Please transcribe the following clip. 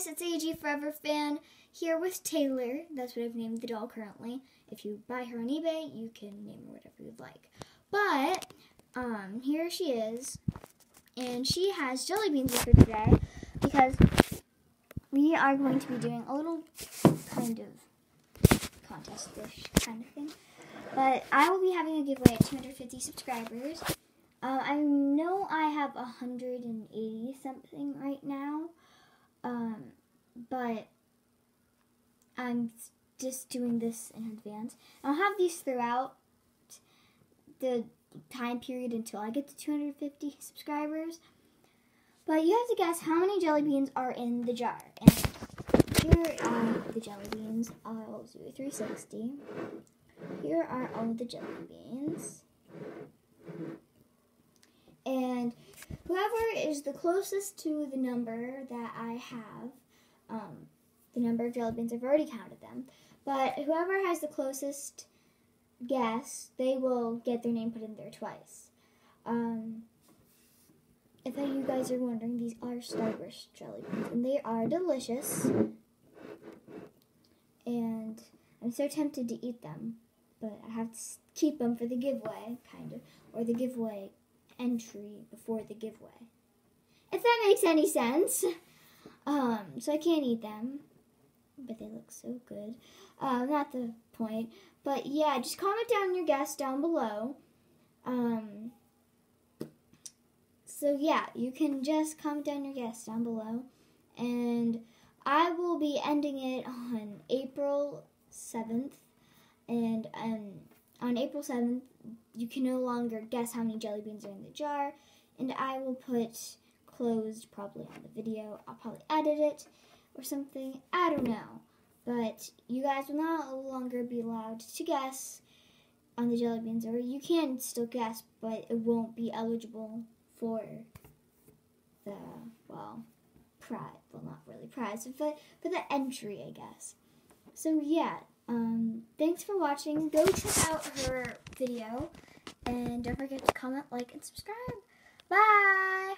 guys, it's AG Forever Fan here with Taylor. That's what I've named the doll currently. If you buy her on eBay, you can name her whatever you'd like. But, um, here she is. And she has jelly beans with her today because we are going to be doing a little kind of contest-ish kind of thing. But I will be having a giveaway at 250 subscribers. Uh, I know I have 180 something right now, um, but I'm just doing this in advance. I'll have these throughout the time period until I get to 250 subscribers. But you have to guess how many jelly beans are in the jar. And here are the jelly beans. I'll do 360. Here are all the jelly beans. And whoever is the closest to the number that I have, um, the number of jelly beans, I've already counted them, but whoever has the closest guess, they will get their name put in there twice. Um, if you guys are wondering, these are Starburst jelly beans, and they are delicious. And I'm so tempted to eat them, but I have to keep them for the giveaway, kind of, or the giveaway entry before the giveaway. If that makes any sense. Um, so I can't eat them, but they look so good. Uh, not the point, but yeah, just comment down your guess down below. Um, so yeah, you can just comment down your guess down below, and I will be ending it on April seventh, and um, on April seventh, you can no longer guess how many jelly beans are in the jar, and I will put closed probably on the video. I'll probably edit it or something. I don't know. But you guys will no longer be allowed to guess on the jelly beans, or you can still guess, but it won't be eligible for the, well, prize. Well, not really prize, but for the entry, I guess. So, yeah. Um, thanks for watching. Go check out her video. And don't forget to comment, like, and subscribe. Bye!